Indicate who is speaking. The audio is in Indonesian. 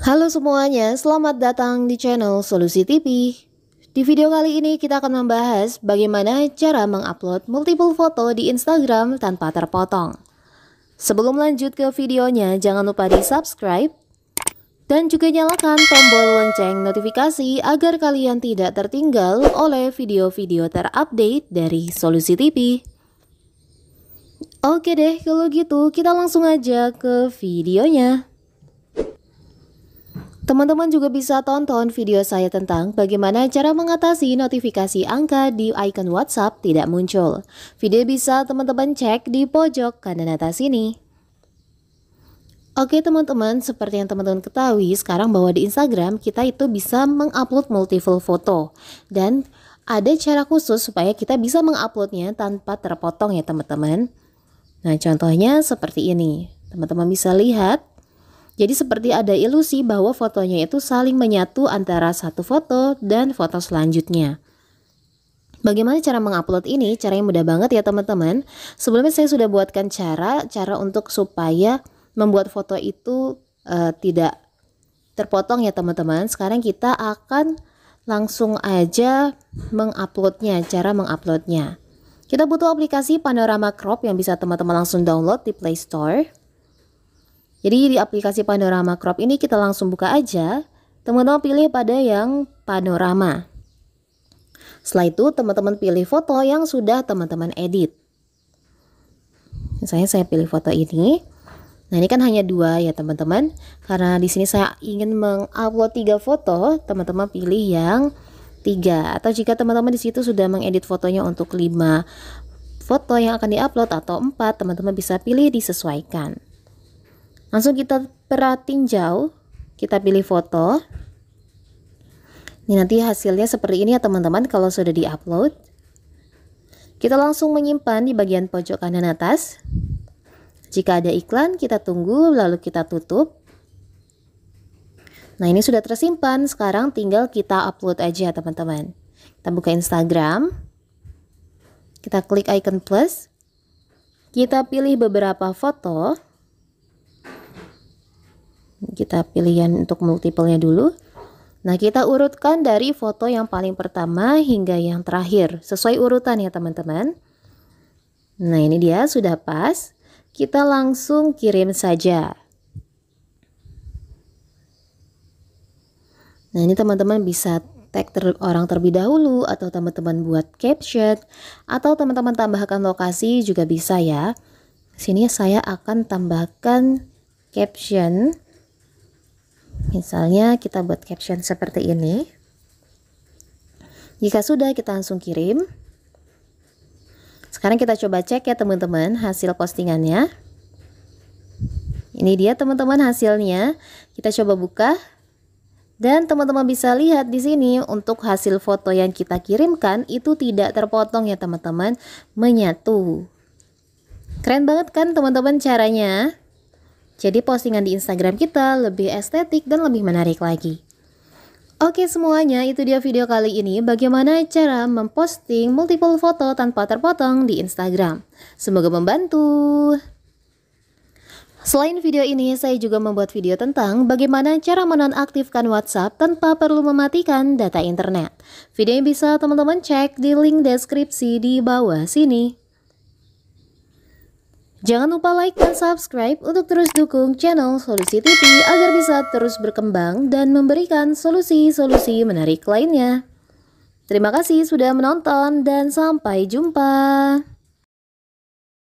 Speaker 1: Halo semuanya, selamat datang di channel Solusi TV. Di video kali ini kita akan membahas bagaimana cara mengupload multiple foto di Instagram tanpa terpotong. Sebelum lanjut ke videonya, jangan lupa di subscribe dan juga nyalakan tombol lonceng notifikasi agar kalian tidak tertinggal oleh video-video terupdate dari Solusi TV. Oke deh, kalau gitu kita langsung aja ke videonya. Teman-teman juga bisa tonton video saya tentang bagaimana cara mengatasi notifikasi angka di icon WhatsApp tidak muncul. Video bisa teman-teman cek di pojok kanan atas ini. Oke teman-teman, seperti yang teman-teman ketahui sekarang bahwa di Instagram kita itu bisa mengupload multiple foto dan ada cara khusus supaya kita bisa menguploadnya tanpa terpotong ya teman-teman. Nah contohnya seperti ini, teman-teman bisa lihat jadi seperti ada ilusi bahwa fotonya itu saling menyatu antara satu foto dan foto selanjutnya. Bagaimana cara mengupload ini? Caranya mudah banget ya teman-teman. Sebelumnya saya sudah buatkan cara, cara untuk supaya membuat foto itu uh, tidak terpotong ya teman-teman. Sekarang kita akan langsung aja menguploadnya, cara menguploadnya. Kita butuh aplikasi Panorama Crop yang bisa teman-teman langsung download di Play Store. Jadi di aplikasi panorama crop ini kita langsung buka aja. Teman-teman pilih pada yang panorama. Setelah itu teman-teman pilih foto yang sudah teman-teman edit. Misalnya saya pilih foto ini. Nah ini kan hanya dua ya teman-teman. Karena di sini saya ingin mengupload tiga foto, teman-teman pilih yang tiga. Atau jika teman-teman di situ sudah mengedit fotonya untuk lima foto yang akan diupload atau empat, teman-teman bisa pilih disesuaikan. Langsung kita perhatiin jauh, kita pilih foto. Ini nanti hasilnya seperti ini ya teman-teman kalau sudah di-upload. Kita langsung menyimpan di bagian pojok kanan atas. Jika ada iklan, kita tunggu lalu kita tutup. Nah ini sudah tersimpan, sekarang tinggal kita upload aja teman-teman. Kita buka Instagram. Kita klik icon plus. Kita pilih beberapa foto kita pilihan untuk multiple-nya dulu. Nah, kita urutkan dari foto yang paling pertama hingga yang terakhir, sesuai urutan ya teman-teman. Nah, ini dia sudah pas. Kita langsung kirim saja. Nah, ini teman-teman bisa tag ter orang terlebih dahulu atau teman-teman buat caption atau teman-teman tambahkan lokasi juga bisa ya. Sini saya akan tambahkan caption Misalnya kita buat caption seperti ini. Jika sudah kita langsung kirim. Sekarang kita coba cek ya teman-teman hasil postingannya. Ini dia teman-teman hasilnya. Kita coba buka. Dan teman-teman bisa lihat di sini untuk hasil foto yang kita kirimkan itu tidak terpotong ya teman-teman, menyatu. Keren banget kan teman-teman caranya? Jadi postingan di Instagram kita lebih estetik dan lebih menarik lagi. Oke semuanya, itu dia video kali ini bagaimana cara memposting multiple foto tanpa terpotong di Instagram. Semoga membantu. Selain video ini, saya juga membuat video tentang bagaimana cara menonaktifkan WhatsApp tanpa perlu mematikan data internet. Video yang bisa teman-teman cek di link deskripsi di bawah sini. Jangan lupa like dan subscribe untuk terus dukung channel Solusi TV agar bisa terus berkembang dan memberikan solusi-solusi menarik lainnya. Terima kasih sudah menonton dan sampai jumpa.